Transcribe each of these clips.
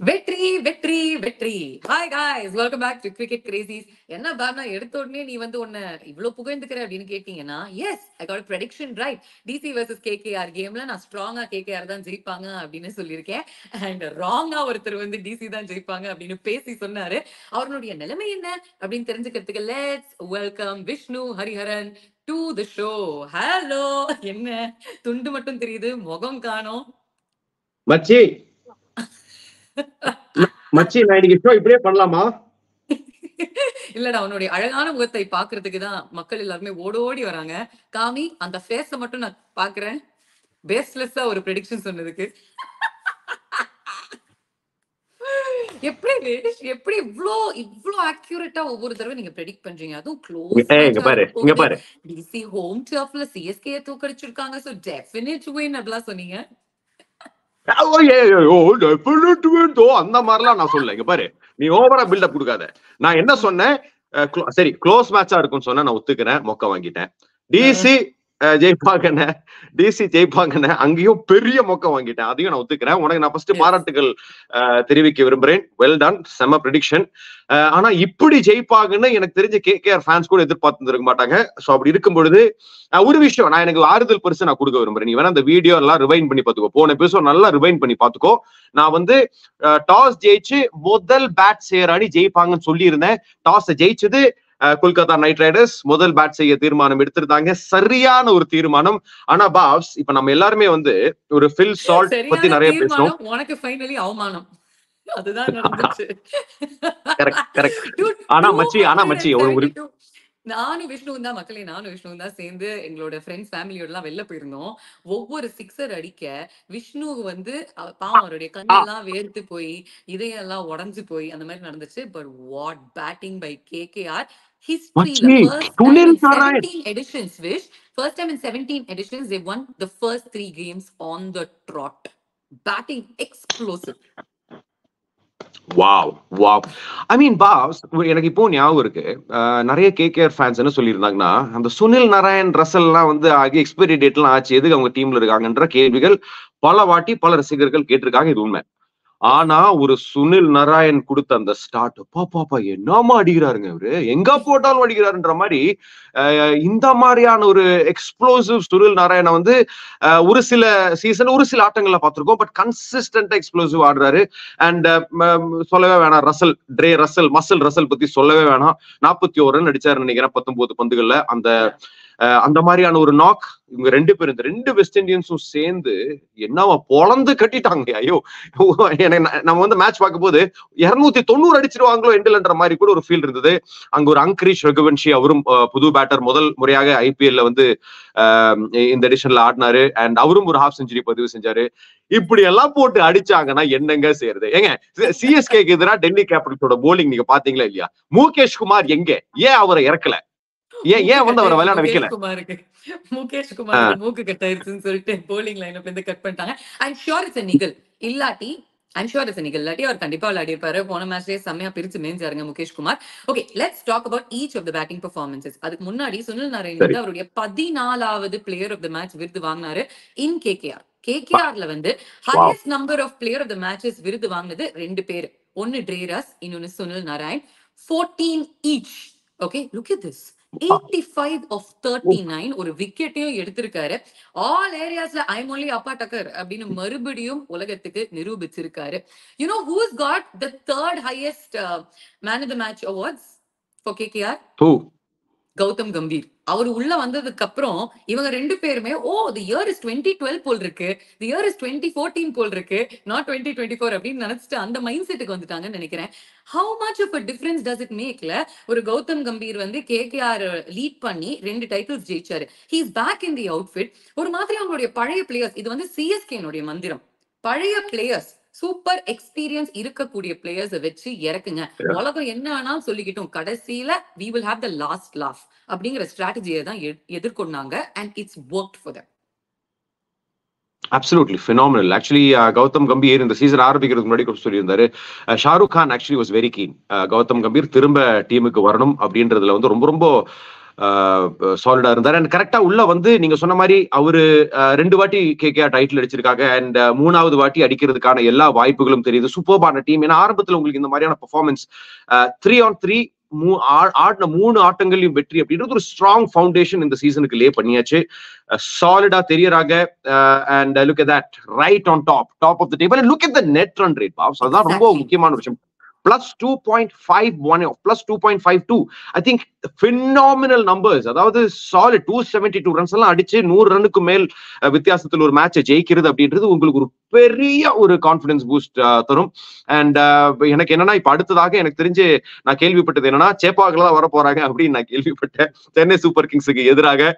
வெற்றி வெற்றி வெற்றி. Hi guys welcome back to cricket crazies என்ன பாருனா எடுத்த உடனே நீ வந்து உன்னை இவ்ளோ புகழ்ந்துக்கிற அப்படின்னு கேட்டீங்கன்னா yes I got prediction right DC versus KKR கேம்ல நான் ஸ்ட்ராங்கா கேகேஆர் தான் ஜெயிப்பாங்க அப்படின்னு சொல்லியிருக்கேன். அண்ட் ராங்கா ஒருத்தர் வந்து டிசி தான் ஜெயிப்பாங்க அப்படின்னு பேசி சொன்னாரு. அவருடைய நிலைமை என்ன அப்படின்னு தெரிஞ்சுக்கிறதுக்கு let's welcome Vishnu Hariharan to the show hello என்ன? துண்டு மட்டும் தெரியுது முகம் காணோம். மச்சி. மச்சி நான் இன்னைக்கு ஷோ இப்படியே பண்ணலாமா? இல்லடா உன்னுடைய அழகான முகத்தை பாக்குறதுக்கு தான் மக்கள் எல்லாருமே ஓடோடி வராங்க. காமி அந்த ஃபேஸ மட்டும் நான் பாக்குறேன் பேஸ்லெஸ்ஸா ஒரு ப்ரெடிக்ஷன் சொன்னதுக்கு. எப்படி எப்படி இவ்ளோ இவ்ளோ அக்யூரேட்டா ஒவ்வொரு தடவை நீங்க ப்ரெடிக்ட் பண்றீங்க? அதுவும் ஏய், இங்க பாரு இங்க க்ளோஸ் பாரு. டிசி ஹோம் டர்ஃப்ல சிஎஸ்கே தூக்கடிச்சிருக்காங்க. சோ டெஃபினட் வின் அப்படிலாம் சொன்னீங்க ஓ, ஏ, ஏ, ஓ, definite win தோ, அந்த மாதிரிலாம் நான் சொல்லல. இங்க பாரு. நீ ஓவரா பில்டப் கொடுக்காத. நான் என்ன சொன்னேன்? சரி க்ளோஸ் மேட்சா இருக்கும்னு சொன்னா நான் ஒத்துக்கிறேன். மொக்க வாங்கிட்டேன். டிசி ஜெயிப்பாங்கன்னு. டிசி ஜெயிப்பாங்கன்னு அங்கேயும் பெரிய மொக்க வாங்கிட்டேன். அதையும் நான் ஒத்துக்கிறேன். உனக்கு நான் ஃபர்ஸ்ட். பாராட்டுகள் தெரிவிக்க விரும்புறேன். வெல் டன் செம ப்ரெடிக்ஷன் ஆனா இப்படி ஜெயிப்பாங்கன்னு எனக்கு தெரிஞ்ச கேகேஆர் ஃபேன்ஸ் கூட எதிர்பார்த்துருக்க மாட்டாங்க. சோ அப்படி இருக்கும் பொழுது ஒரு விஷயம் நான் எனக்கு ஆறுதல் பரிசு நான் கொடுக்க விரும்புறேன். நீ வேணா அந்த வீடியோ எல்லாம் ரிவைன் பண்ணி பாத்துக்கோ போன எபிசோட் நல்லா ரிவைன் பண்ணி பாத்துக்கோ நான் வந்து டாஸ் ஜெயிச்சு முதல் பேட் செய்யற அணி ஜெயிப்பாங்கன்னு சொல்லியிருந்தேன். டாஸ் ஜெயிச்சது கொல்கத்தா நைட் ரைடர்ஸ் முதல் பேட் செய்ய தீர்மானம் எடுத்திருந்தாங்க. சரியான ஒரு தீர்மானம். ஆனா பாப்ஸ் இப்ப நம்ம எல்லாருமே வந்து ஒரு ஃபில் சால்ட் பத்தி நிறைய பேசணும் உனக்கு ஃபைனலி அவமானம். அதுதான் நடந்துச்சு. கரெக்ட் கரெக்ட் Dude, ஆனா மச்சி ஆனா மச்சி ஒரு ஒரு 272 நானும் விஷ்ணுவும் தான் மக்களே நானும் விஷ்ணுவும் தான் சேர்ந்து எங்களோட ஃப்ரெண்ட்ஸ் ஃபேமிலியோட எல்லாம் வெளில போயிருந்தோம். ஒவ்வொரு சிக்ஸர் அடிக்க விஷ்ணு வந்து பாவம் அவருடைய கண்ணெல்லாம் வேர்த்து போய் இதயெல்லாம் உடைஞ்சு போய் அந்த மாதிரி நடந்துச்சு. But what batting by KKR in Narine. 17 editions wish first time in 17 editions they won the first three games on the trot. Batting explosive. Wow wow I mean boss எனக்கு இப்போ ஞாபகம் இருக்கு. அஹ், நிறைய கேகேஆர் ஃபேன்ஸ் என்ன சொல்லியிருந்தாங்கன்னா அந்த சுனில் நாராயண் ரசல்லாம் வந்து ஆகி எக்ஸ்பைரி டேட்லாம் ஆச்சு. எதுக்கு அவங்க டீம்ல இருக்காங்கன்ற கேள்விகள் பல வாட்டி பல ரசிகர்கள் கேட்டிருக்காங்க. இது உண்மை. ஆனா ஒரு சுனில் நாராயண் கொடுத்த அந்த ஸ்டார்ட் பாப்பா என்னமா அடிக்கிறாருங்க இவரு? எங்க போட்டாலும் அடிக்கிறாருன்ற மாதிரி இந்த மாதிரியான ஒரு எக்ஸ்ப்ளோசிவ் சுனில் நாராயண வந்து ஒரு சில சீசன் ஒரு சில ஆட்டங்கள்ல பார்த்திருக்கோம். பட் கன்சிஸ்டன்டா எக்ஸ்ப்ளோசிவ் ஆடுறாரு. அண்ட் சொல்லவே வேணாம். Russell Dre Russell muscle Russell பத்தி சொல்லவே வேணாம். நாற்பத்தி ஒரு ரன் அடிச்சாரு நினைக்கிறேன். பத்தொன்பது பந்துகள்ல அந்த அந்த மாதிரியான ஒரு நாக் இவங்க ரெண்டு பேரும் இந்த ரெண்டு வெஸ்ட் இண்டியன்ஸும் சேர்ந்து என்னவா பொழந்து கட்டிட்டாங்க. ஐயோ நம்ம வந்து மேட்ச் பார்க்கும் போது இருநூத்தி தொண்ணூறு அடிச்சிருவாங்களோ எண்டில்ன்ற மாதிரி கூட ஒரு ஃபீல் இருந்தது. அங்க ஒரு அங்கரீஷ் ரகுவன்ஷி அவரும் புது பேட்டர் முதல் முறையாக ஐபிஎல்ல வந்து இந்த எடிஷன்ல ஆடினாரு. அண்ட் அவரும் ஒரு ஹாஃப் செஞ்சுரி பதிவு செஞ்சாரு. இப்படி எல்லாம் போட்டு அடிச்சாங்கன்னா என்னங்க செய்யறது? ஏங்க சிஎஸ்கேக்கு எதிராக டெல்லி கேபிட்டல்ஸோட போலிங் நீங்க பாத்தீங்களா இல்லையா? முகேஷ் குமார் எங்க? ஏன் அவரை இறக்கல? ஏன் ஏன் வந்து அவரை விளையாட வைக்கல? முகேஷ் குமாருக்கு முகேஷ் குமார் மூக்கு கட் ஆயிருச்சுன்னு சொல்லிட்டு போலிங் லைன் இருந்து கட் பண்ணிட்டாங்க. ஐம் ஷுர் இட்ஸ் நிகழ் இல்லாட்டி ஐம் ஷுர் இட்ஸ் நிகழ் இல்லாட்டி அவர் கண்டிப்பா விளையாடிருப்பாரு போன மேட்ச்லயே செம்மையா பிரிச்சு மேஞ்சாருங்க Mukesh Kumar. Okay let's talk about each of the batting performances அதுக்கு முன்னாடி சுனில் நாராயண் வந்து அவருடைய பதினாலாவது பிளேயர் ஆஃப் த மேட்ச் விருது வாங்கினாரு இன் கேகேஆர் கேகேஆர்ல வந்து highest number of player of the matches விருது வாங்கினது ரெண்டு பேர். ஒன்னு ட்ரேரஸ் இன்னொன்னு Sunil Narine. 14 each okay look at this 85 of 39 ஒரு விக்கெட்டையும் எடுத்திருக்காரு. ஆல் ஏரியாஸ்ல ஐம் ஒன்லி அப்பா டக்கர் அப்படின்னு மறுபடியும் உலகத்துக்கு நிரூபிச்சிருக்காரு. You know who's got the third highest man of the match awards for KKR Gautam Gambhir. அவர் உள்ள வந்ததுக்கு அப்புறம் இவங்க ரெண்டு பேருமே ஓ the year is twenty twelve போல் இருக்கு the year is twenty fourteen போல் இருக்கு நாட் டுவெண்ட்டி டுவெண்ட்டி ஃபோர் அப்படின்னு நினைச்சிட்டு அந்த மைண்ட் செட்டுக்கு வந்துட்டாங்கன்னு நினைக்கிறேன். How much of a difference does it மேக்ல ஒரு கௌதம் கம்பீர் வந்து கேகேஆர் லீட் பண்ணி ரெண்டு titles ஜெயிச்சாரு. He is back in the outfit ஒரு மாதிரி அவங்களுடைய பழைய பிளேயர்ஸ் இது வந்து சிஎஸ்கேனுடைய மந்திரம். பழைய பிளேயர்ஸ் சூப்பர் எக்ஸ்பீரியன்ஸ் இருக்கக்கூடிய பிளேயர்ஸை வச்சு இறக்குங்க. உலகம் என்ன வேணாலும் சொல்லிக்கிட்டும். கடைசியில we will have the last laugh அப்படிங்கிற ஸ்ட்ராட்டஜியை தான் எதிர்கொண்டாங்க and it's work for them absolutely phenomenal actually Gautam Gambhir இந்த சீசன் ஆரம்பிக்கிறதுக்கு முன்னாடி சொல்லியிருந்தாரு. அஹ், Shahrukh Khan actually was very keen Gautam Gambhir திரும்ப டீமுக்கு வரணும் அப்படின்றதுல வந்து ரொம்ப ரொம்ப சாலிடா இருந்தாரு. அண்ட் கரெக்டா உள்ள வந்து நீங்க சொன்ன மாதிரி அவரு ரெண்டு வாட்டி கேகே டைட்டில் அடிச்சிருக்காங்க. அண்ட் மூணாவது வாட்டி அடிக்கிறதுக்கான எல்லா வாய்ப்புகளும் தெரியுது. சூப்பர்பான டீம் ஏன்னா ஆரம்பத்துல உங்களுக்கு இந்த மாதிரியான பெர்ஃபார்மன்ஸ் த்ரீ ஆன் த்ரீ மூ ஆடின மூணு ஆட்டங்களையும் வெற்றி அப்படின்றது ஒரு ஸ்ட்ராங் ஃபவுண்டேஷன் இந்த சீசனுக்கு லே பண்ணியாச்சு. சாலிடா தெரியறாங்க. And look at that. Right on top top of the table look at the net run rate பாப்ஸ் அதுதான் ரொம்ப. முக்கியமான விஷயம். Plus two point five one plus two point five two I think phenomenal numbers அதாவது solid two seventy two runs எல்லாம் அடிச்சு நூறு ரன்னுக்கு மேல் வித்தியாசத்தில் ஒரு மேட்சை ஜெயிக்கிறது அப்படின்றது உங்களுக்கு ஒரு பெரிய ஒரு கான்பிடன்ஸ் பூஸ்ட் தரும். அண்ட் எனக்கு என்னன்னா இப்ப அடுத்ததாக எனக்கு தெரிஞ்சு நான் கேள்விப்பட்டது என்னன்னா சேப்பாக்கில் தான் வர போறாங்க அப்படின்னு நான் கேள்விப்பட்டேன். சென்னை சூப்பர் கிங்ஸுக்கு எதிராக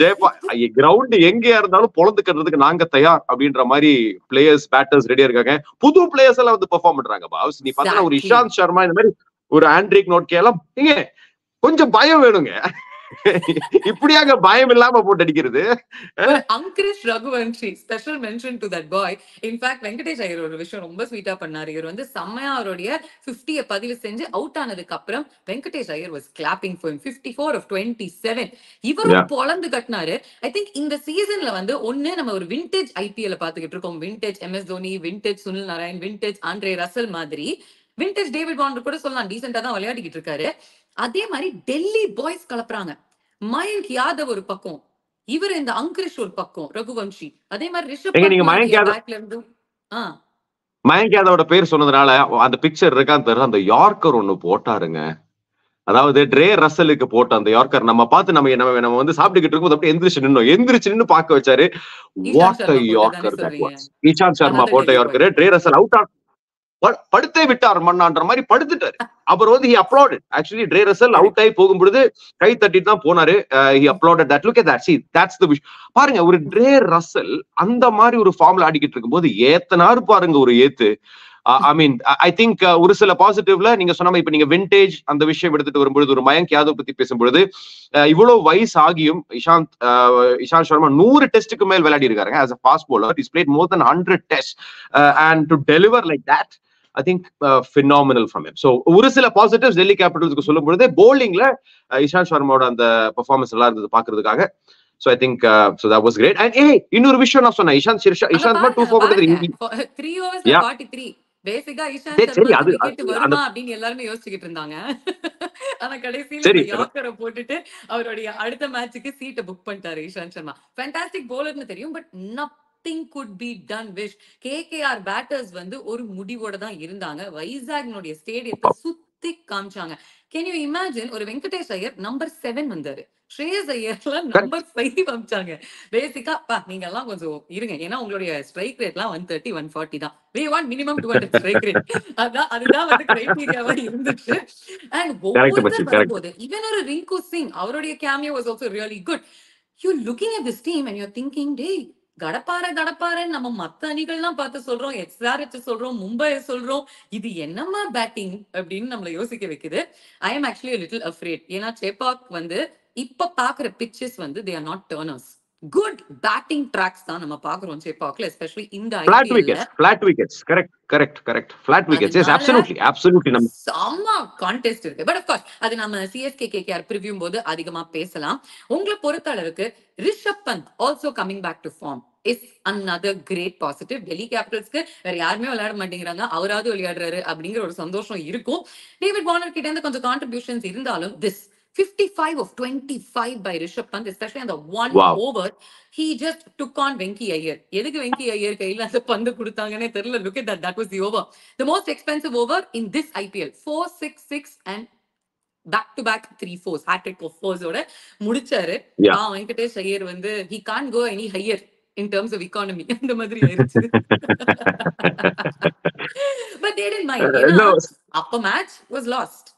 சேப்பா கிரவுண்ட் எங்கேயா இருந்தாலும் பொழந்து கட்டுறதுக்கு நாங்க தயார் அப்படின்ற மாதிரி பிளேயர்ஸ் பேட்டர்ஸ் ரெடியா இருக்காங்க. புது பிளேயர்ஸ் எல்லாம் வந்து பெர்ஃபார்ம் பண்றாங்க பாஸ். நீ பார்த்தா ஒரு. இஷாந்த் சர்மா இந்த மாதிரி ஒரு ஆண்ட்ரிக் நோட்கே எல்லாம் கொஞ்சம் பயம் வேணுங்க. இப்படியாங்க பயம் இல்லாம போட்டு அடிக்கிறது. Angkrish Raghuvanshi special mention to that boy in fact Venkatesh Iyer ஒரு விஷயம் ரொம்ப ஸ்வீட்டா பண்ணாரு. இவர் வந்து செம்மையா அவருடைய 50 பதிவு செஞ்சு அவுட் ஆனதுக்கு அப்புறம் Venkatesh Iyer was clapping for 54 four of twenty seven இவரும். பொழந்து கட்டினாரு. ஐ திங்க் இந்த சீசன்ல வந்து ஒண்ணு நம்ம ஒரு விண்டேஜ் ஐபிஎல் பாத்துக்கிட்டு இருக்கோம். Vintage MS Dhoni vintage Sunil Narine vintage Andre Russell மாதிரி. விண்டேஜ் டேவிட் வாண்டர் கூட சொல்லலாம். டீசெண்டா தான் விளையாடிக்கிட்டு இருக்காரு. அதே மாதிரி டெல்லி பாய்ஸ் கலப்புறாங்க. மயங்க் யாதவ் ஒரு பக்கம். இவர் இந்த அங்கிரிஷ் ஒரு பக்கம். ரகுவம்ஷி. அதே மாதிரி ரிஷப் பந்த் மயங்க் யாதவோட பேர் சொன்னதுனால அந்த பிக்சர் இருக்கான்னு தெரியல அந்த யார்க்கர் ஒண்ணு போட்டாருங்க. அதாவது ட்ரே ரசலுக்கு போட்ட அந்த யார்க்கர். நம்ம பார்த்து நம்ம நம்ம நம்ம வந்து சாப்பிட்டுக்கிட்டு இருக்கும்போது அப்படியே எந்திரிச்சு நின்னோம். எந்திரிச்சு நின்னு பார்க்க வச்சாரு. வாட் யார்க்கர் இஷாந்த் சர்மா போட்ட yorker? Dre Russell out on ப- படுத்தே விட்டார் மண்ணான்ற மாதிரி படுத்துட்டாரு. அவர் வந்து he applauded actually Dre Russell out ஆகி போகும்பொழுது கை தட்டிட்டு தான் போனாரு. He applauded that look that see that's the wish பாருங்க ஒரு ட்ரே ரசல் அந்த மாதிரி ஒரு ஃபார்ம்ல ஆடிக்கிட்டு இருக்கும்போது ஏத்தனாரு பாருங்க ஒரு ஏத்து. ஐ மீன் ஐ திங்க் ஒரு சில பாசிட்டிவ்ல நீங்க சொன்ன மாதிரி இப்ப நீங்க விண்டேஜ் அந்த விஷயம் எடுத்துட்டு வரும்பொழுது ஒரு மயங்க் யாதவ் பத்தி பேசும்பொழுது uh, இவ்வளவு வயசு ஆகியும் இஷாந்த் அஹ், இஷாந்த் சர்மா நூறு டெஸ்ட்டுக்கு மேல் விளையாடி இருக்காருங்க. As a fast bowler is played more than hundred test and to deliver like that I think phenomenal from him so ஒரு சில பாசிட்டிவ்ஸ் டெல்லி கேபிட்டல்ஸ்க்கு சொல்லும் பொழுது போலிங்ல இஷாந்த் சர்மாவோட அந்த பெர்ஃபார்மன்ஸ் நல்லா இருந்தது பாக்குறதுக்காக so I think so that was great and ஏ இன்னொரு விஷயம் நான் சொன்னேன். இஷாந்த் சிர்ஷா இஷாந்த் மட்டும் டூ ஃபோர் த்ரீ ஓவர்ஸ்ல Yeah. ஃபார்ட்டி த்ரீ பேசிக்கா இஷாந்த் சரி, சர்மா விக்கெட் வருமா அப்படின்னு எல்லாருமே யோசிச்சுக்கிட்டு இருந்தாங்க. ஆனா கடைசியில யாக்கரை போட்டுட்டு அவருடைய அடுத்த மேட்சுக்கு சீட்டை புக் பண்ணிட்டாரு இஷாந்த் சர்மா ஃபேண்டாஸ்டிக் போலர்னு தெரியும் but nothing could be done which KKR batters வந்து ஒரு முடிவோட தான் இருந்தாங்க. வைசாக்னுடைய ஸ்டேடியத்தை சுத்தி காமிச்சாங்க. கேன் யூ இமேஜின் ஒரு வெங்கடேஷ் ஐயர் நம்பர் செவன் வந்தாரு. ஸ்ரேயஸ் ஐயர்ல நம்பர் ஃபைவ் அமிச்சாங்க. பேசிக்கா பா நீங்க எல்லாம் கொஞ்சம் இருங்க. ஏன்னா உங்களுடைய ஸ்ட்ரைக் ரேட்லாம் ஒன் தேர்ட்டி ஒன் ஃபார்ட்டி தான். We want minimum two hundred strike rate அதான் அதுதான் வந்து கிரைட்டீரியாவா இருந்துச்சு. அண்ட் ஒவ்வொருத்தர். வரும்போது ஈவன் ஒரு ரிங்கு சிங் அவருடைய cameo was also really good you looking at this team and you thinking டேய் கடப்பார கடப்பார நம்ம மத்த அணிகள்லாம் பார்த்து சொல்றோம். எக்ஸ்ஆர்எச் சொல்றோம் மும்பை சொல்றோம். இது என்னம்மா பேட்டிங் அப்படின்னு நம்மள யோசிக்க வைக்குது. I am actually little afraid ஏன்னா சேப்பாக் வந்து இப்ப பாக்குற பிக்சர்ஸ் வந்து they are not turners good batting tracks தான் நம்ம பாக்குறோம் சேப்பாக்ல எஸ்பெஷலி இந்த flat. Wickets flat wickets correct correct correct flat wickets yes absolutely absolutely நம்ம செம்ம கான்டெஸ்ட் இருக்கு. பட் ஆஃப் அது நம்ம சிஎஸ்கே கேகேஆர் ப்ரிவியூ போது அதிகமா பேசலாம். உங்களை பொறுத்த அளவுக்கு Rishabh Pant also coming back to form is another great positive Delhi கேபிட்டல்ஸ்க்கு வேற யாருமே விளையாட மாட்டேங்கிறாங்க. அவராவது விளையாடுறாரு அப்படிங்கிற ஒரு சந்தோஷம் இருக்கும். டேவிட் வார்னர் கிட்ட இருந்து கொஞ்சம் கான்ட்ரிபியூஷன்ஸ் இருந்தாலும் this 55 of 25 by Rishabh Pant, especially on the one Wow. over, he just took on Venki Iyer. எதுக்கு வெங்கி ஐயர் கையில அந்த பந்து கொடுத்தாங்கன்னே தெரியல look at that that was the over the most expensive over in this IPL 4 6 6 and back to back three fours hat trick of ஃபோர்ஸோட முடிச்சாரு. ஆ வெங்கடேஷ் ஐயர் வந்து he can go any higher in terms of economy அந்த மாதிரி ஆயிருச்சு but mind ஏன்னா No. அப்ப match was lost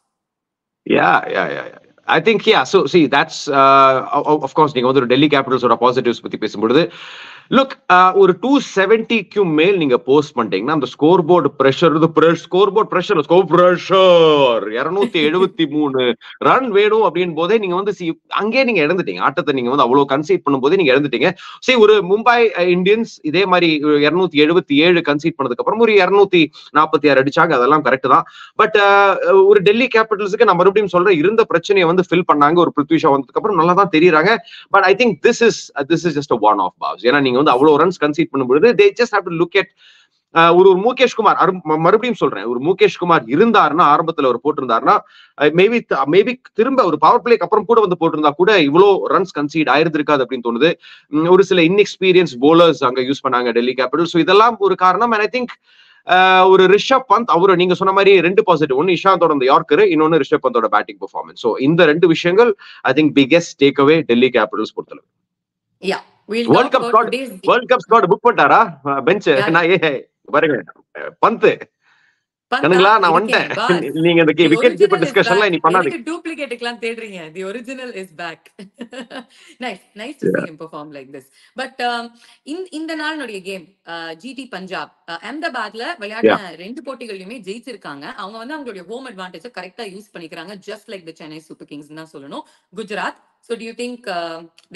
Yeah, yeah, yeah, I think ya so see that's of course நீங்கள் வந்து ஒரு டெல்லி கேபிட்டல்ஸோட பாசிட்டிவ்ஸ் பற்றி பேசும்பொழுது லுக் uh, ஒரு டூ செவன்டிக்கு மேல் நீங்க போஸ்ட் பண்ணிட்டீங்கன்னா அந்த score board pressure score board pressure score pressure இருநூத்தி எழுபத்தி மூணு. ரன் வேணும் அப்படின் போதே நீங்க வந்து அங்கே அங்கேயே நீங்க இழந்துட்டீங்க. ஆட்டத்தை நீங்க வந்து அவ்வளவு கன்சீட் பண்ணும்போதே நீங்க இழந்துட்டீங்க. சரி ஒரு மும்பை uh, இந்தியன்ஸ் இதே மாதிரி இருநூத்தி எழுபத்தி ஏழு கன்சீட் பண்ணதுக்கு அப்புறம் ஒரு இருநூத்தி நாற்பத்தி ஆறு அடிச்சாங்க. அதெல்லாம் கரெக்ட் தான். பட் uh, ஒரு டெல்லி கேபிட்டல்ஸுக்கு நான் மறுபடியும் சொல்றேன் இருந்த பிரச்சனையை வந்து ஃபில் பண்ணாங்க. ஒரு பிருத்விஷா வந்ததுக்கு அப்புறம் நல்லா தான் தெரியுறாங்க but I think this is this is just one of பாவ்ஸ் ஏன்னா நீங்க வந்து அவ்வளவு ரன்ஸ் கன்சீட் பண்ணும்பொழுது they just have to look at ஒரு ஒரு முகேஷ் குமார் மறுபடியும் சொல்றேன். ஒரு முகேஷ் குமார் இருந்தாருன்னா ஆரம்பத்துல அவர் போட்டிருந்தாருன்னா மேபி மேபி திரும்ப ஒரு பவர் பிளேக்கு அப்புறம் கூட வந்து போட்டிருந்தா கூட இவ்வளோ ரன்ஸ் கன்சீட் ஆயிருந்திருக்காது அப்படின்னு தோணுது. ஒரு சில இன்எக்ஸ்பீரியன்ஸ் போலர்ஸ் அங்க யூஸ் பண்ணாங்க டெல்லி கேபிட்டல் ஸோ இதெல்லாம் ஒரு காரணம். அண்ட் ஐ திங்க் ஒரு ரிஷப் பந்த் அவரு நீங்க சொன்ன மாதிரி ரெண்டு பாசிட்டிவ் ஒன்னு இஷாந்தோட அந்த யார்க்கரு இன்னொன்னு ரிஷப் பந்தோட பேட்டிங் பெர்ஃபார்மன்ஸ் ஸோ இந்த ரெண்டு விஷயங்கள் I think biggest take away Delhi Capitals பொறுத்தளவு Squad. today's game. World cup squad book பண்ணிட்டாரா? Bench? நான் ஏ பாருங்க. பந்த். கணுங்களா நான் வந்துட்டேன். நீங்க இந்த விக்கெட் கீப்பர் back. இனி பண்ணாதீங்க. எதுக்கு duplicate லாம் தேடுறீங்க? The original is back nice nice to see him perform like this. But இந்த நாளினுடைய கேம் ஜிடி பஞ்சாப் அஹமதாபாத்ல விளையாடின ரெண்டு போட்டிகளையுமே ஜெயிச்சிருக்காங்க. அவங்க வந்து அவங்களுடைய ஹோம் அட்வான்டேஜ் கரெக்டா யூஸ் பண்ணிக்கிறாங்க just like the Chennai Super Kings தான் சொல்லணும். Gujarat so do you think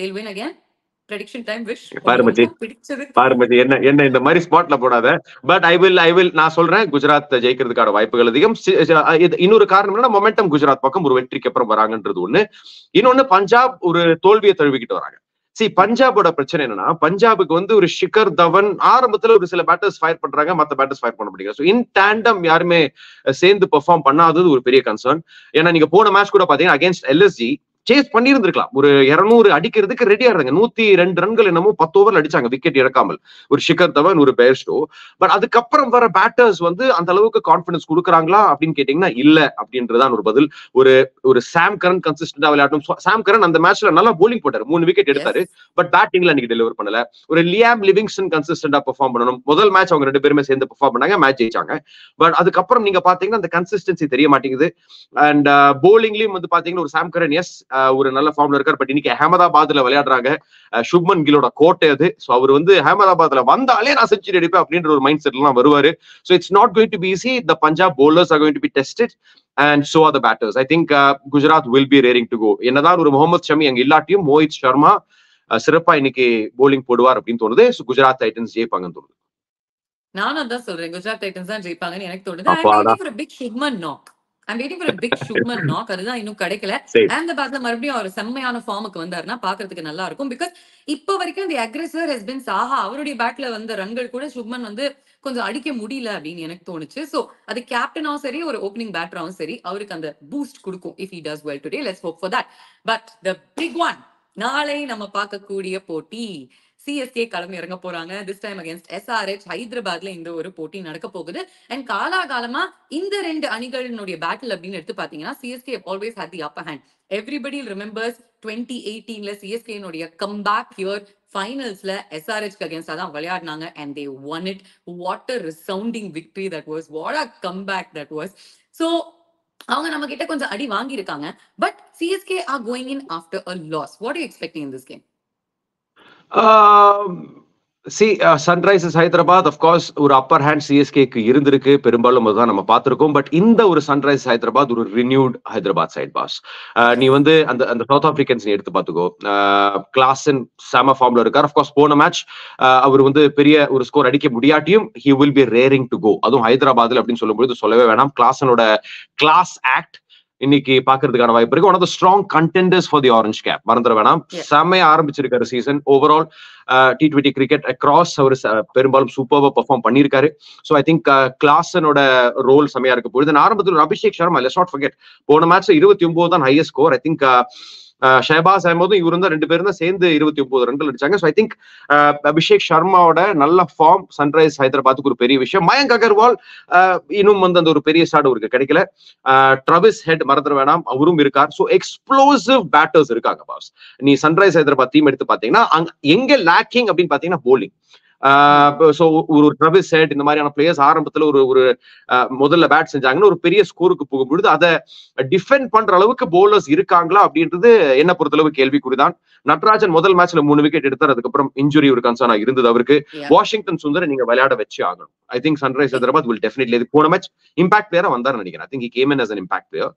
they'll win again prediction time Vish பாரு மச்சி. பிடிச்சது. பாரு மச்சி, என்ன என்ன இந்த மாதிரி ஸ்பாட்ல போடாத. But I will I will நான் சொல்றேன் குஜராத் ஜெயிக்கிறதுக்கான வாய்ப்புகள் அதிகம். இன்னொரு காரணம் என்னன்னா மொமெண்டம் குஜராத் பக்கம் ஒரு வெற்றிக்கு அப்புறம் வராங்கன்றது ஒண்ணு. இன்னொன்னு பஞ்சாப் ஒரு தோல்வியை தழுவிக்கிட்டு வராங்க. சி பஞ்சாபோட பிரச்சனை என்னன்னா பஞ்சாபுக்கு வந்து ஒரு ஷிகர் தவன் ஆரம்பத்துல ஒரு சில பேட்டர்ஸ் ஃபயர் பண்றாங்க மத்த பேட்டர்ஸ் ஃபயர் பண்ண முடியல ஸோ இன் டேண்டம் யாருமே சேர்ந்து பெர்ஃபார்ம் பண்ணாதது ஒரு பெரிய கன்சர்ன் ஏன்னா நீங்க போன மேட்ச் கூட பாத்தீங்கன்னா அகேன்ஸ்ட் எல்எஸ்ஜி சேஸ் பண்ணியிருந்திருக்கலாம். ஒரு இருநூறு அடிக்கிறதுக்கு ரெடியா இருந்தாங்க. நூத்தி ரெண்டு ரன்கள் என்னமோ பத்து ஓவர்ல அடிச்சாங்க. விக்கெட் இறக்காமல். ஒரு ஷிகர் தவன் ஒரு பேர்ஸ்டோ பட் அதுக்கப்புறம் வர பேட்டர்ஸ் வந்து அந்த அளவுக்கு கான்பிடன்ஸ் கொடுக்குறாங்களா அப்படின்னு கேட்டீங்கன்னா இல்ல அப்படின்றதான் ஒரு பதில். ஒரு ஒரு சாம் கரன் கன்சிஸ்டன்டா விளையாட்டும் சாம் கரன் அந்த மேட்ச்ல நல்லா போலிங் போட்டாரு. மூணு விக்கெட் எடுத்தாரு. பட் பேட்டிங்ல அன்னைக்கு டெலிவர் பண்ணல. ஒரு லியாம் லிவிங்ஸ்டன் கன்சிஸ்டன்டா பெர்ஃபார்ம் பண்ணணும். முதல் மேட்ச் அவங்க ரெண்டு பேருமே சேர்ந்து பெர்ஃபார்ம் பண்ணாங்க. மேட்ச் ஜெயிச்சாங்க. பட் அதுக்கப்புறம் நீங்க பாத்தீங்கன்னா அந்த கன்சிஸ்டன்சி தெரிய மாட்டேங்குது. அண்ட் போலிங்லயும் வந்து பாத்தீங்கன்னா ஒரு சாம் கரன் எஸ் ஒரு நல்ல ஃபார்ம்ல இருக்காரு. பட் இன்னைக்கு அகமதாபாத்ல விளையாடுறாங்க. சுப்மன் கிலோட கோட்டை அது. ஸோ அவர் வந்து அகமதாபாத்ல வந்தாலே நான் செஞ்சுரி அடிப்பேன் அப்படின்ற ஒரு மைண்ட் செட்லாம் வருவாரு. So it's not going to be easy the Punjab bowlers are going to be tested and so are the batters I think Gujarat will be raring to go என்னதான் ஒரு முகமது ஷமி அங்க இல்லாட்டியும் மோஹித் சர்மா சிறப்பா இன்னைக்கு போலிங் போடுவார் அப்படின்னு தோணுது. குஜராத் டைட்டன்ஸ் ஜெயிப்பாங்கன்னு தோணுது. நானும் அதான் சொல்றேன். குஜராத் டைட்டன்ஸ் தான் ஜெயிப்பாங்கன்னு எனக்கு தோணுது. I'm அப்பாடா. waiting waiting for a big Shubman knock. அதுதான் இன்னும் கிடைக்கல. அஹமதாபாத்ல மறுபடியும் அவர் செம்மையான ஃபார்முக்கு வந்தாருன்னா பாக்குறதுக்கு நல்லா இருக்கும். பிகாஸ் இப்ப வரைக்கும் தி அக்ரெசர் ஹஸ் பின் சாஹா அவருடைய பேட்ல வந்த ரன்கள் கூட சுக்மன் வந்து கொஞ்சம் அடிக்க முடியல அப்படின்னு எனக்கு தோணுச்சு. சோ அது கேப்டனாவும் சரி ஒரு ஓப்பனிங் பேட்டராவும் சரி அவருக்கு அந்த பூஸ்ட் கொடுக்கும் if he does well today let's hope for that but the big one நாளை நம்ம பார்க்கக்கூடிய போட்டி. சிஎஸ்கே களம் இறங்க போறாங்க. திஸ் டைம் அகேன்ஸ்ட் எஸ்ஆர்ஹெச் ஹைதராபாத்ல இந்த ஒரு போட்டி நடக்க போகுது. அண்ட் காலாகாலமா இந்த ரெண்டு அணிகளினுடைய பேட்டில் அப்படின்னு எடுத்து பாத்தீங்கன்னா CSK always had the upper hand everybody remembers twenty எயிட்டீன்ல சிஎஸ்கேனுடைய கம்பேக் இயர் ஃபைனல்ஸ்ல எஸ்ஆர்ஹெச் அகேன்ஸ்டா தான் விளையாடினாங்க. And they won it what a resounding victory that was what a comeback that was so அவங்க நம்ம கிட்ட கொஞ்சம் அடி வாங்கியிருக்காங்க. But CSK are going in after a loss what you expecting in this game see Sunrisers Hyderabad of course ஒரு upper hand சிஎஸ்கேக்கு இருந்திருக்கு. பெரும்பாலும் அதுதான் நம்ம பார்த்துருக்கோம். பட் இந்த ஒரு சன்ரைசர்ஸ் ஹைதராபாத் ஒரு ரினியூட் ஹைதராபாத் சைட் பாஸ் நீ வந்து அந்த அந்த சவுத் ஆப்பிரிக்கன்ஸ் நீ எடுத்து பார்த்துக்கோ. கிளாஸின் செம ஃபார்ம்ல இருக்கார். அஃப்கோர்ஸ் போன மேட்ச் uh, அவர் வந்து பெரிய ஒரு ஸ்கோர் அடிக்க முடியாட்டியும் he will be raring to go அதுவும் ஹைதராபாத்ல அப்படின்னு சொல்லும்போது சொல்லவே வேணாம். கிளாஸனோட கிளாஸ் ஆக்ட் இன்னைக்கு பாக்குறதுக்கான வாய்ப்பு இருக்கு. One of the strong contenders for the orange cap மறந்துட வேணாம். செம்மையா ஆரம்பிச்சிருக்காரு season overall T twenty cricket across அவர் பெரும்பாலும் சூப்பர்வா பெர்ஃபார்ம் பண்ணியிருக்காரு ஸோ ஐ திங்க் கிளாஸனோட ரோல் செமையா இருக்க போகுது. ஆரம்பத்தில் Abhishek Sharma let's not forget போன மேட்ச்ல இருபத்தி ஒன்பது தான் highest score I think Shahbaz அஹமதும் இவரும் தான் ரெண்டு பேரும் தான் சேர்ந்து இருபத்தி ஒன்பது ரன்கள் அடிச்சாங்க. ஸோ ஐ திங்க் அபிஷேக் சர்மாவோட நல்ல ஃபார்ம் சன்ரைஸ் ஹைதராபாத்துக்கு ஒரு பெரிய விஷயம். மயங்க் அகர்வால் ஆஹ் இன்னும் வந்து அந்த ஒரு பெரிய ஸ்டார்ட் அவருக்கு கிடைக்கல. ட்ரவிஸ் ஹெட் மறந்துட வேணாம் அவரும் இருக்கார். ஸோ எக்ஸ்ப்ளோசிவ் பேட்டர்ஸ் இருக்காங்க பாஸ் நீ சன்ரைஸ் ஹைதராபாத் டீம் எடுத்து பாத்தீங்கன்னா அங்க எங்க லேக்கிங் அப்படின்னு பாத்தீங்கன்னா போலிங் ஸோ ஒரு ட்ரவிஸ் செட் இந்த மாதிரியான பிளேயர்ஸ் ஆரம்பத்துல ஒரு ஒரு முதல்ல பேட் செஞ்சாங்கன்னு ஒரு பெரிய ஸ்கோருக்கு போகும்பொழுது அதை டிஃபெண்ட் பண்ற அளவுக்கு போலர்ஸ் இருக்காங்களா அப்படின்றது என்ன பொறுத்தளவு கேள்விக்குறிதான் நட்ராஜன் முதல் மேட்ச்ல மூணு விக்கெட் எடுத்தார் அதுக்கப்புறம் இன்ஜுரி ஒரு கன்சர்னா இருந்தது அவருக்கு. வாஷிங்டன் சுந்தர் நீங்க விளையாட வச்சு ஆகணும். I think Sunrise Hyderabad will definitely போன மேட்ச் இம்பாக்ட் பிளேயரா வந்தார் நினைக்கிறேன். I think game as an impact player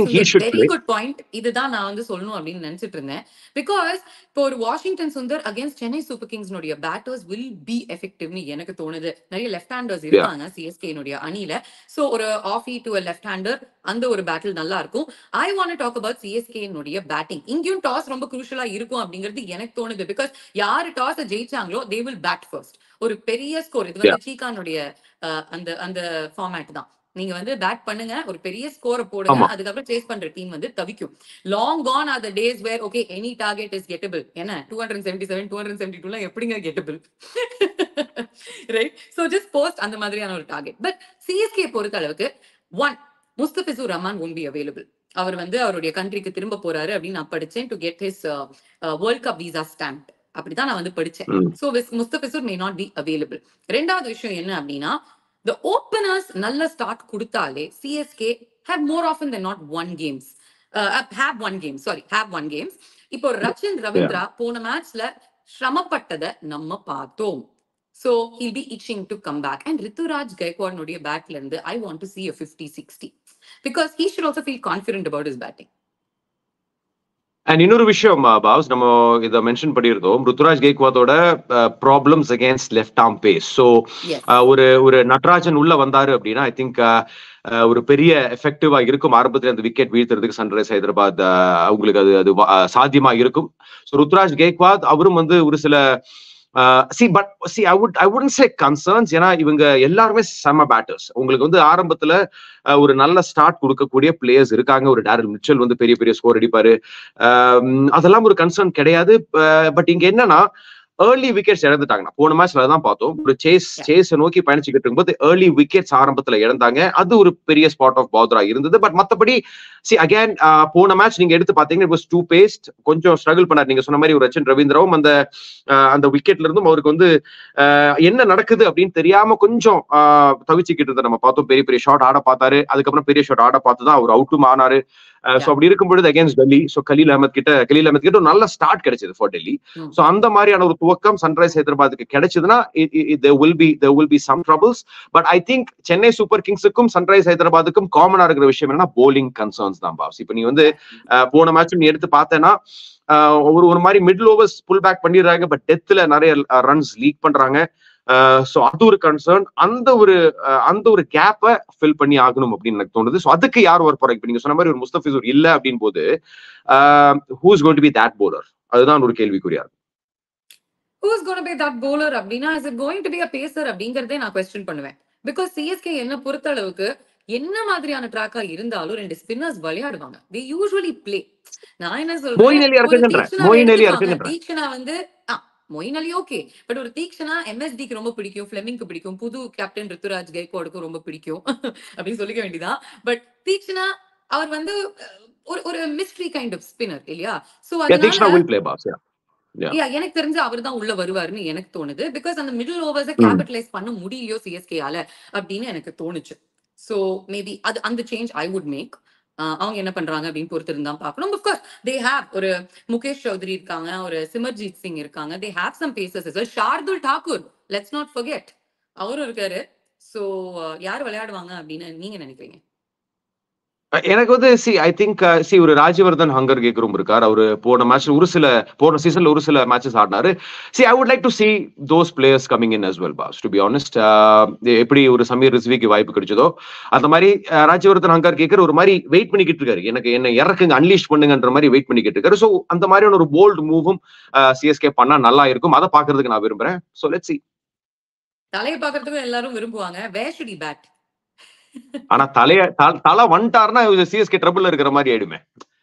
Should very. Good point இதுதான் நான் வந்து சொல்லணும் அப்படின்னு நினைச்சிட்டு இருந்தேன். பிகாஸ் இப்போ ஒரு Washington Sundar against Chennai Super கிங்ஸ்னுடைய batters will be எஃபெக்டிவ்னு எனக்கு தோணுது. நிறைய லெஃப்ட் ஹேண்டர்ஸ் இருக்காங்க சிஎஸ்கேனுடைய அணியில. சோ ஒரு ஆஃபி டு லெஃப்ட் ஹேண்டர் அந்த ஒரு பேட்டில் நல்லா இருக்கும். ஐ வாண்ட் டாக் அபவுட் சிஎஸ்கேனுடைய பேட்டிங் இங்கேயும் டாஸ் ரொம்ப குரூஷலா இருக்கும் அப்படிங்கிறது எனக்கு தோணுது. பிகாஸ் யாரு டாஸ் ஜெயிச்சாங்களோ தே வில் பேட் ஃபர்ஸ்ட் ஒரு பெரிய ஸ்கோர் இது வந்து அஹ், அந்த அந்த ஃபார்மேட் தான். நீங்க வந்து பேட் பண்ணுங்க ஒரு பெரிய ஸ்கோரை போடுங்க. அதுக்கப்புறம் சேஸ் பண்ற டீம் வந்து தவிக்கும். Long gone are the days where okay any target is gettable என்ன two hundred seventy seven two hundred seventy டூலாம் எப்படிங்க gettable right so just post அந்த மாதிரியான ஒரு டார்கெட் பட் சிஎஸ்கே பொறுத்த அளவுக்கு one Mustafizur Rahman won be available அவர் வந்து அவருடைய கண்ட்ரிக்கு திரும்ப போறாரு அப்படின்னு நான் படிச்சேன் to get his world cup visa stamp அப்படிதான் நான் வந்து படிச்சேன். So Mustafizur may not be available ரெண்டாவது விஷயம் என்ன அப்படின்னா த ஓப்பனர்ஸ் நல்ல ஸ்டார்ட் கொடுத்தாலே CSK have more often then not won games have won game sorry have won games இப்போ ரச்சின் ரவீந்திரா போன மேட்ச்ல சிரமப்பட்டதை நம்ம பார்த்தோம். So he'll be itching to come back and Ruturaj கைக்வாட்னுடைய பேட்ல இருந்து I want to see a 50 60 because he should also feel confident about his batting. And இன்னொரு விஷயம் பாஸ் நம்ம இதை மென்ஷன் பண்ணியிருந்தோம். Ruturaj கெய்க்வாதோட problems against left arm pace so ஒரு ஒரு நட்ராஜன் உள்ள வந்தாரு அப்படின்னா ஐ திங்க் ஒரு பெரிய எஃபெக்டிவா இருக்கும். ஆரம்பத்துல அந்த விக்கெட் வீழ்த்துறதுக்கு சன்ரைஸ் ஹைதராபாத் அவங்களுக்கு அது அது சாத்தியமா இருக்கும். ஸோ ருத்ராஜ் கெய்க்வாத் அவரும் வந்து ஒரு சில see but see I would I wouldn't say concerns ஏன்னா இவங்க எல்லாருமே செம பேட்டர்ஸ் உங்களுக்கு வந்து ஆரம்பத்துல ஒரு நல்ல ஸ்டார்ட் கொடுக்கக்கூடிய பிளேயர்ஸ் இருக்காங்க. ஒரு டேரல் மிச்சல் வந்து பெரிய பெரிய ஸ்கோர் அடிப்பாரு. அதெல்லாம் ஒரு கன்சர்ன் கிடையாது. பட் இங்க என்னன்னா ஏர்லி விக்கெட்ஸ் இழந்துட்டாங்க போன மேட்ச்ல தான் பார்த்தோம். ஒரு சேஸ். சேஸ் நோக்கி பயணிச்சுக்கிட்டு இருக்கும்போது ஏர்லி விக்கெட்ஸ் ஆரம்பத்துல இழந்தாங்க. அது ஒரு பெரிய ஸ்பாட் ஆஃப் பவுதரா இருந்தது. பட் மத்தபடி சி அகேன் போன மேட்ச் நீங்க எடுத்து பாத்தீங்கன்னா டூ பேஸ்ட் கொஞ்சம் ஸ்ட்ரகிள் பண்ணார். நீங்க சொன்ன மாதிரி ஒரு ரச்சன் ரவீந்திராவும் அந்த அந்த விக்கெட்ல இருந்தும் அவருக்கு வந்து என்ன நடக்குது அப்படின்னு தெரியாம கொஞ்சம் தவிச்சுக்கிட்டு இருந்த நம்ம பார்த்தோம். பெரிய பெரிய ஷாட் ஆட பார்த்தாரு. அதுக்கப்புறம் பெரிய ஷாட் ஆட பார்த்து தான் அவர் அவுட்டும் ஆனாரு. Yeah. அப்படி இருக்கும் பொழுது அகேன்ஸ்ட் டெல்லி. ஸோ கலீல் அஹமத் கிட்ட கலீல் அஹமத் கிட்ட ஒரு நல்ல ஸ்டார்ட் கிடைச்சது ஃபார் டெல்லி. ஸோ அந்த மாதிரியான ஒரு துவக்கம் சன்ரைஸ் ஹைதராபாத்துக்கு கிடைச்சதுன்னா will be will be some troubles but I think Chennai Super கிங்ஸுக்கும் Sunrise ஹைதராபாத்துக்கும் காமனா இருக்கிற விஷயம் என்னன்னா போலிங் கன்சர்ன்ஸ் தான் பாப்ஸ். இப்போ நீ வந்து போன மேட்ச் நீ எடுத்து பார்த்தேன்னா ஒரு ஒரு மாதிரி மிடில் ஓவர்ஸ் புல் பேக் பண்ணிடுறாங்க பட் டெத்ல நிறைய ரன்ஸ் லீக் பண்றாங்க. ஸோ அது ஒரு கன்சர்ன் அந்த ஒரு அந்த ஒரு கேப்பை ஃபில் பண்ணி ஆகணும் அப்படின்னு எனக்கு தோணுது. ஸோ அதுக்கு யார் வர போறாங்க இப்போ நீங்க சொன்ன மாதிரி ஒரு முஸ்தபிசூர் இல்ல அப்படின் போது who's going to be that bowler அதுதான் ஒரு கேள்விக்குறியா going to be that bowler அப்படின்னா is it going to be a pacer அப்படிங்கறதே நான் கொஸ்டின் பண்ணுவேன். பிகாஸ் சிஎஸ்கே என்ன பொறுத்த அளவுக்கு என்ன மாதிரியான ட்ராக்கா இருந்தாலும் ரெண்டு ஸ்பின்னர்ஸ் விளையாடுவாங்க. They usually play. நான் என்ன சொல்றேன். தீக்ஷனா வந்து மொயின் அலி ஓகே பட் ஒரு தீக்ஷனா எம்எஸ்டிக்கு ரொம்ப பிடிக்கும் ஃபிளெமிங்க்கு பிடிக்கும் புது கேப்டன் ருத்துராஜ் கைக்வாடுக்கும் ரொம்ப பிடிக்கும் அப்படின்னு சொல்லிக்க வேண்டியதான் பட் தீக்ஷனா அவர் வந்து ஒரு ஒரு மிஸ்ட்ரி கைண்ட் ஆஃப் ஸ்பின்னர் இல்லையா? சோ அதனால எனக்கு தெரிஞ்சு அவர் தான் உள்ள வருவாருன்னு எனக்கு தோணுது. பிகாஸ் அந்த மிடில் ஓவர்ஸை. கேபிட்டலைஸ் பண்ண முடியலையோ சிஎஸ்கேயால அப்படின்னு எனக்கு தோணுச்சு. சோ மேபி அது அந்த சேஞ்ச் ஐ வுட் மேக் அவங்க என்ன பண்றாங்க அப்படின்னு பொறுத்து இருந்தா பார்க்கணும் அஃப்கோர்ஸ் தே ஹேவ் ஒரு முகேஷ் சௌத்ரி இருக்காங்க ஒரு சிமர்ஜித் சிங் இருக்காங்க. They have some paces Shardul Thakur let's not forget அவரும் இருக்காரு. சோ யார் விளையாடுவாங்க அப்படின்னு நீங்க நினைக்கிறீங்க? எனக்கு வந்து சி ஐ திங்க் சி ஒரு ராஜவர்தன் ஹங்கர் கேக்கரும் இருக்கார். அவரு போன மேட்ச் ஒரு சில போன சீசன்ல ஒரு சில matches ஆடினாரு. See I would like to see those players coming in as well boss to be honest எப்படி ஒரு சமீர் ரிஸ்விக்கு வாய்ப்பு கிடைச்சதோ அந்த மாதிரி uh, ராஜ்யவர்தன் ஹங்கர் கேக்கர் ஒரு மாதிரி வெயிட் பண்ணிக்கிட்டு இருக்காரு. எனக்கு என்ன இறக்குங்க அன்லீஷ் பண்ணுங்கன்ற மாதிரி வெயிட் பண்ணிக்கிட்டு இருக்காரு. ஸோ அந்த மாதிரியான ஒரு போல்டு மூவும் சிஎஸ்கே பண்ணா நல்லா இருக்கும். அதை பாக்குறதுக்கு நான் விரும்புறேன். ஸோ லெட் சி தலையை பாக்குறதுக்கு எல்லாரும் விரும்புவாங்க. வேஷுடி பேட் ஆனா தலைய த- தலை வந்துட்டாருன்னா சிஎஸ்கே ட்ரபிள் இருக்கிற மாதிரி ஆயிடுமே.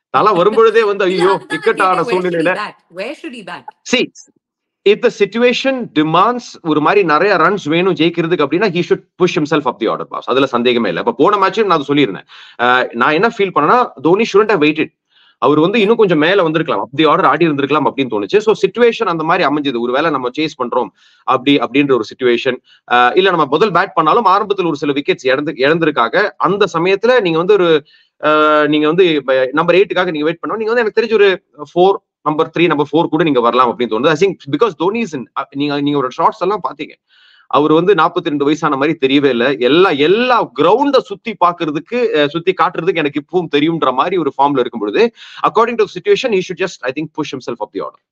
தலை வரும்பொழுதே வந்து ஐயோ இக்கட்டான சூழ்நிலையில. Where should bat see if the situation demands ஒரு மாதிரி நிறைய ரன்ஸ் வேணும் ஜெயிக்கிறதுக்கு அப்படின்னா he should push himself up the order boss. அதுல சந்தேகமே இல்லை. இப்ப போன மேட்சும் நான் சொல்லியிருந்தேன். நான் என்ன ஃபீல் பண்ணேன்னா தோனி shouldn't have waited. அவர் வந்து இன்னும் கொஞ்சம் மேல வந்திருக்கலாம். அப்படி ஆர்டர் ஆடி இருந்திருக்கலாம் அப்படின்னு தோணுச்சு. ஸோ சுச்சுவேஷன் அந்த மாதிரி அமைஞ்சது. ஒருவேளை நம்ம சேஸ் பண்றோம். அப்படி அப்படின்ற ஒரு சுச்சுவேஷன் இல்ல நம்ம முதல் பேட் பண்ணாலும் ஆரம்பத்தில் ஒரு சில விக்கெட்ஸ் இழந்து இழந்திருக்காங்க. அந்த சமயத்துல நீங்க வந்து ஒரு நீங்க வந்து நம்பர் எயிட்டுக்காக நீங்க வெயிட் பண்ணோம் நீங்க வந்து எனக்கு தெரிஞ்ச ஒரு four number three number four கூட நீங்க வரலாம் அப்படின்னு தோணுது. I think because Dhoni is நீங்க நீங்க ஒரு ஷார்ட்ஸ் எல்லாம் பாத்தீங்க அவர் வந்து நாற்பத்தி ரெண்டு வயசான மாதிரி தெரியவே இல்லை. எல்லா எல்லா கிரவுண்ட சுத்தி பாக்குறதுக்கு சுத்தி காட்டுறதுக்கு எனக்கு இப்பவும் தெரியும்ன்ற மாதிரி ஒரு ஃபார்ம்ல இருக்கும் பொழுது according to situation he should just I think push himself up the order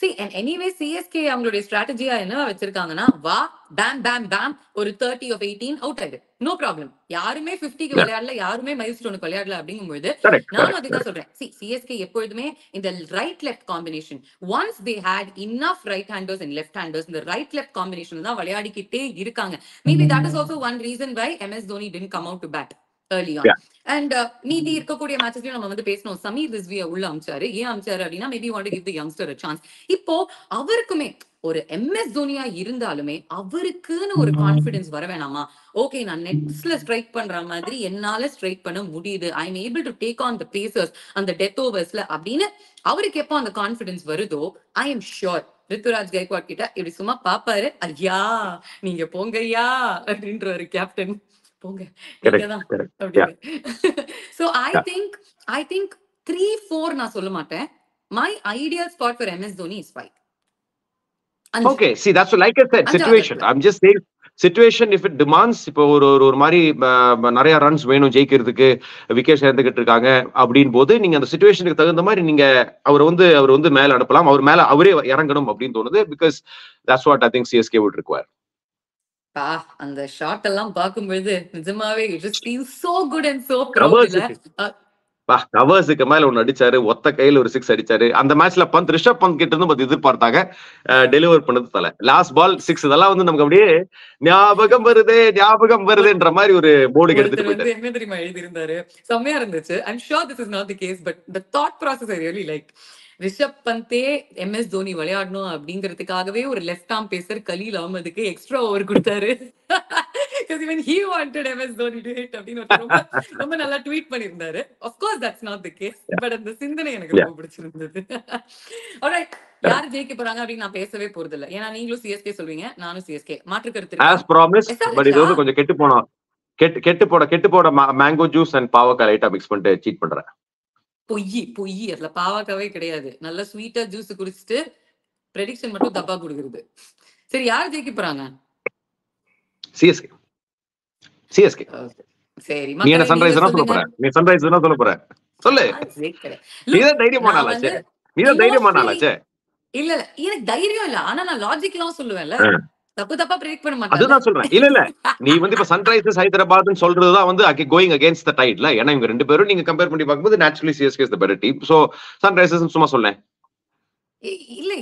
see and anyway CSK அவங்களுடைய ஸ்ட்ராட்டஜியா என்ன வச்சிருக்காங்கன்னா வா பேம் பேம் பேம் ஒரு தேர்ட்டி ஆஃப் எயிட்டீன் அவுட் ஆயிடு. நோ ப்ராப்ளம் யாருமே பிப்டிக்கு. விளையாடல யாருமே மைல் ஸ்டோனுக்கு விளையாடல அப்படிங்கும்போது நானும் அதுதான் சொல்றேன். சி சிஎஸ்கே எப்பொழுதுமே இந்த right left combination once they had enough right handers and left handers இந்த ரைட் லெஃப்ட் காம்பினேஷன் தான் விளையாடிக்கிட்டே இருக்காங்க. Maybe that is also one reason why MS Dhoni tend come out to bat early on. And மீதி இருக்கக்கூடிய மேட்சஸ்லயும் நம்ம வந்து பேசணும். சமீர் ரிஸ்வியா உள்ள அமிச்சாரு. ஏன் அமிச்சாரு அப்படின்னா maybe want give the youngster chance இப்போ அவருக்குமே ஒரு எம்எஸ் தோனியா இருந்தாலுமே அவருக்குன்னு ஒரு கான்பிடன்ஸ் வர வேணாமா? ஓகே நான் நெட்ஸ்ல ஸ்ட்ரைக் பண்ற மாதிரி என்னால ஸ்ட்ரைக் பண்ண முடியுது. I am able to take on the pacers அந்த டெத் ஓவர்ஸ்ல அப்படின்னு அவருக்கு எப்போ அந்த கான்பிடன்ஸ் வருதோ I am sure Ruturaj Gaikwad கிட்ட இப்படி சும்மா பாப்பாரு. ஐயா நீங்க போங்க ஐயா அப்படின்றவர் கேப்டன் போங்க. அப்படின்னு. So I. Think I think three four நான் சொல்ல மாட்டேன். My ideal spot for MS Dhoni is five okay see that's like I said situation இடத்துல. I'm just saying situation if it demands இப்போ ஒரு ஒரு ஒரு மாதிரி நிறைய ரன்ஸ் வேணும் ஜெயிக்கிறதுக்கு விக்கெட் சேர்ந்துகிட்டு இருக்காங்க அப்படின் போது நீங்க அந்த சுச்சுவேஷனுக்கு தகுந்த மாதிரி நீங்க அவர் வந்து அவர் வந்து மேல அனுப்பலாம். அவர் மேல அவரே இறங்கணும் அப்படின்னு தோணுது because that's what I think CSK would require பா அந்த ஷாட் எல்லாம் பார்க்கும்போது நிஜமாவே it feel so good and so proud பா கவர்ஸுக்கு மேல ஒன்னு அடிச்சாரு ஒத்த கையில ஒரு சிக்ஸ் அடிச்சாரு. அந்த மேட்ச்ல பந்த் ரிஷப் பந்த் கிட்ட இருந்து எதிர்பார்த்தாங்க. டெலிவர் பண்ணது தலை. லாஸ்ட் பால் சிக்ஸ் இதெல்லாம் வந்து நமக்கு அப்படியே ஞாபகம் வருதே ஞாபகம் வருதுன்ற மாதிரி ஒரு போர்டுக்கு எடுத்துட்டு என்ன தெரியுமா எழுதியிருந்தாரு? செம்மையா இருந்துச்சு. I'm sure this is not the case but the thought process I really like Rishabh பந்தே MS Dhoni விளையாடணும் அப்படிங்கிறதுக்காகவே ஒரு லெஃப்ட் ஆர்ம் பேசர் கலீல் அகமதுக்கு எக்ஸ்ட்ரா ஓவர் கொடுத்தாரு. Wanted MS Dhoni to hit அப்படின்னு ரொம்ப ரொம்ப நல்லா ட்வீட் பண்ணியிருந்தாரு. That's not the case but அந்த சிந்தனை எனக்கு ரொம்ப பிடிச்சிருந்தது. யார் ஜெயிக்க போறாங்க அப்படின்னு நான் பேசவே போறது இல்ல ஏன்னா நீங்களும் சிஎஸ்கே சொல்வீங்க நானும் சிஎஸ்கே மாற்று கருத்து கொஞ்சம் கெட்டு போனோம் கெட்டு கெட்டு போட கெட்டு போட மேங்கோ ஜூஸ் அண்ட் பாவக்காய் லைட்டா மிக்ஸ் பண்ணிட்டு சீட் பண்றேன். பொய் பொய் அதுல பாவாக்காவே கிடையாது. நல்ல ஸ்வீட்டா ஜூஸ் குடிச்சிட்டு ப்ரெடிக்ஷன் மட்டும் தப்பா கொடுக்குறது. சரி யார் ஜெயிக்க போறாங்க? சிஎஸ்கே சிஎஸ்கே சரி. நீ என்ன சன்ரைஸ் சொல்ல போற? நீ சன்ரைஸ் சொல்ல போற? சொல்லு. நீ தான் தைரியமான நான் ஆளாச்சே வந்து- நீ தான் தைரியமான Mostly- ஆளாச்சே இல்ல இல்ல எனக்கு தைரியம் இல்ல. ஆனா நான் லாஜிக் எல்லாம் சொல்லுவேன்ல. தப்பு தப்பா பிரேக் பண்ண மாட்டேன் அதுதான் சொல்றேன். இல்ல இல்ல. நீ வந்து இப்ப சன்ரைசர்ஸ் ஹைதராபாத்னு சொல்றதுதான் வந்து கோயிங் அகேன்ஸ்ட் த டைட்ல ஏன்னா இவங்க ரெண்டு பேரும் நீங்க கம்பேர் பண்ணி பார்க்கும்போது naturally CSK is the better team so Sunrisers சும்மா சொல்லேன். இல்ல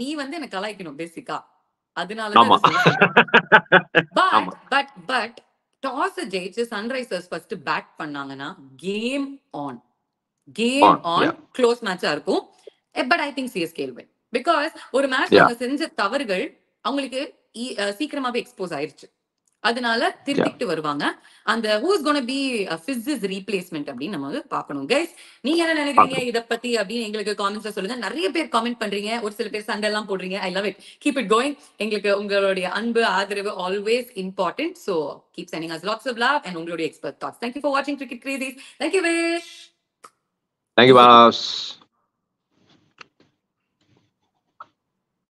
நீ வந்து என்ன கலாய்க்கணும் பேசிக்கா அதனால பட். பட் பட் டாஸ் ஜெயிச்சு சன்ரைசர்ஸ் ஃபர்ஸ்ட் பேட் பண்ணாங்கன்னா game on game on. Close மேட்சா இருக்கும். But I think CSK win because ஒரு மேட்ச். அவங்க செஞ்ச தவறுகள் அவங்களுக்கு சீக்கிரமாவே எக்ஸ்போஸ் ஆயிருச்சு. அதனால திருத்திட்டு வருவாங்க. அந்த who's gonna be his replacement அப்படின்னு நம்ம வந்து பார்க்கணும். கைஸ் நீங்க என்ன நினைக்கிறீங்க இத பத்தி அப்படின்னு எங்களுக்கு காமெண்ட்ஸ்ல சொல்லுங்க. நிறைய பேர் காமெண்ட் பண்றீங்க. ஒரு சில பேர் சண்டை எல்லாம் போடுறீங்க. I love it keep it going எங்களுக்கு உங்களுடைய அன்பு ஆதரவு always important so keep sending us lots of love and உங்களுடைய expert thoughts thank you for வாட்சிங் cricket crazies thank you Vish thank you boss